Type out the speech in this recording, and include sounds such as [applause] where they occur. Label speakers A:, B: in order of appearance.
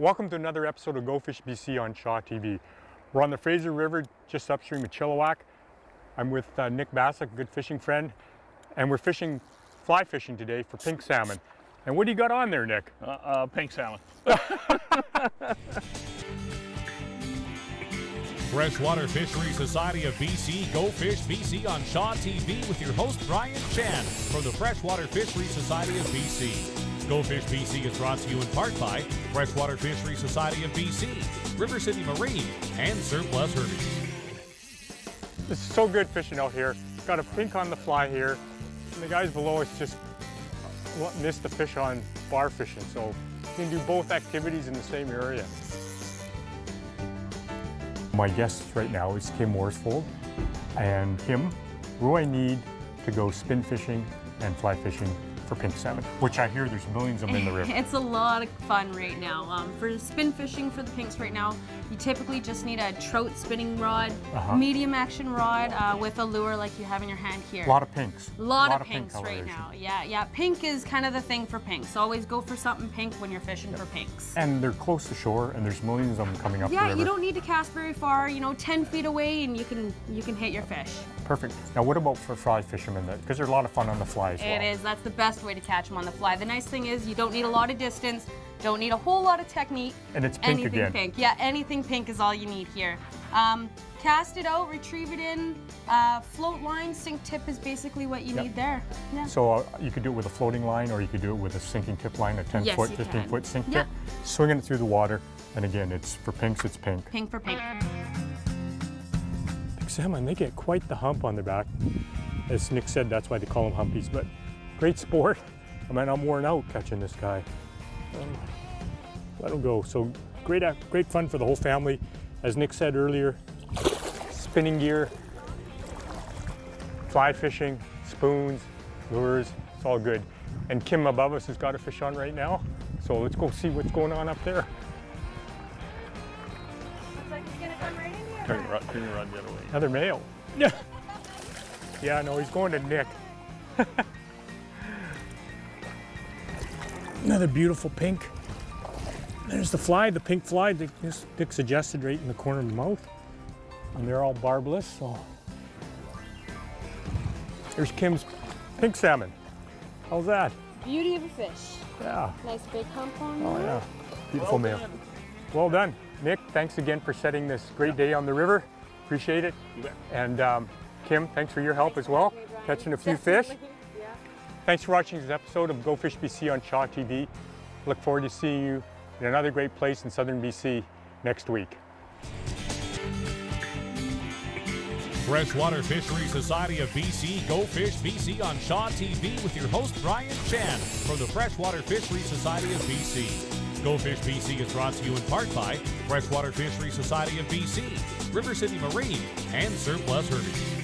A: Welcome to another episode of Go Fish BC on Shaw TV. We're on the Fraser River just upstream of Chilliwack. I'm with uh, Nick Bass, a good fishing friend, and we're fishing, fly fishing today for pink salmon. And what do you got on there, Nick?
B: Uh, uh, pink salmon. [laughs]
C: Freshwater Fisheries Society of BC, Go Fish BC on Shaw TV with your host Brian Chan from the Freshwater Fisheries Society of BC. Go Fish BC is brought to you in part by Freshwater Fisheries Society of BC, River City Marine, and Surplus Herby's.
A: This is so good fishing out here. Got a pink on the fly here. And the guys below us just missed the fish on bar fishing. So you can do both activities in the same area. My guest right now is Kim Worsfold. And Kim, what do I need to go spin fishing and fly fishing for pink salmon, which I hear there's millions of them in the [laughs] river.
D: It's a lot of fun right now. Um, for spin fishing for the pinks right now, you typically just need a trout spinning rod, uh -huh. medium action rod uh, with a lure like you have in your hand here.
A: A lot of pinks.
D: A lot, lot of, pinks pink right now. Yeah, yeah. Pink is kind of the thing for pinks. Always go for something pink when you're fishing yep. for pinks.
A: And they're close to shore, and there's millions of them coming up.
D: Yeah, you don't need to cast very far. You know, 10 feet away, and you can you can hit your fish.
A: Perfect. Now, what about for fly fishermen? Because there's a lot of fun on the fly as well.
D: It is. That's the best way to catch them on the fly. The nice thing is you don't need a lot of distance. Don't need a whole lot of technique.
A: And it's pink
D: anything
A: again.
D: pink. Yeah, anything pink is all you need here. Um, cast it out, retrieve it in. Uh, float line, sink tip is basically what you yep. need there.
A: Yeah. So uh, you could do it with a floating line or you could do it with a sinking tip line, a 10
D: yes,
A: foot, 15 can. foot sink
D: yep.
A: tip. Swinging it through the water. And again, it's for pinks, it's pink.
D: Pink for pink.
A: Salmon, they get quite the hump on their back. As Nick said, that's why they call them humpies, but great sport. I mean, I'm worn out catching this guy. Um, let him go. So great, great fun for the whole family. As Nick said earlier, spinning gear, fly fishing, spoons, lures, it's all good. And Kim above us has got a fish on right now. So let's go see what's going on up there.
D: Right in here.
B: Turn, turn your rod the other way.
A: Another male. Yeah. [laughs] yeah, no, he's going to Nick. [laughs] Another beautiful pink. There's the fly, the pink fly that Dick suggested right in the corner of the mouth. And they're all barbless, so. There's Kim's pink salmon. How's that?
D: Beauty of a fish.
A: Yeah.
D: Nice big hump on
A: Oh yeah, beautiful well male. Well done. Nick, thanks again for setting this great day on the river. Appreciate it. And um, Kim, thanks for your help as well, catching a few
D: Definitely.
A: fish. Thanks for watching this episode of Go Fish BC on Shaw TV. Look forward to seeing you in another great place in southern BC next week.
C: Freshwater Fisheries Society of BC, Go Fish BC on Shaw TV with your host Brian Chan from the Freshwater Fisheries Society of BC. Go Fish BC is brought to you in part by Freshwater Fisheries Society of BC, River City Marine, and Surplus Herby's.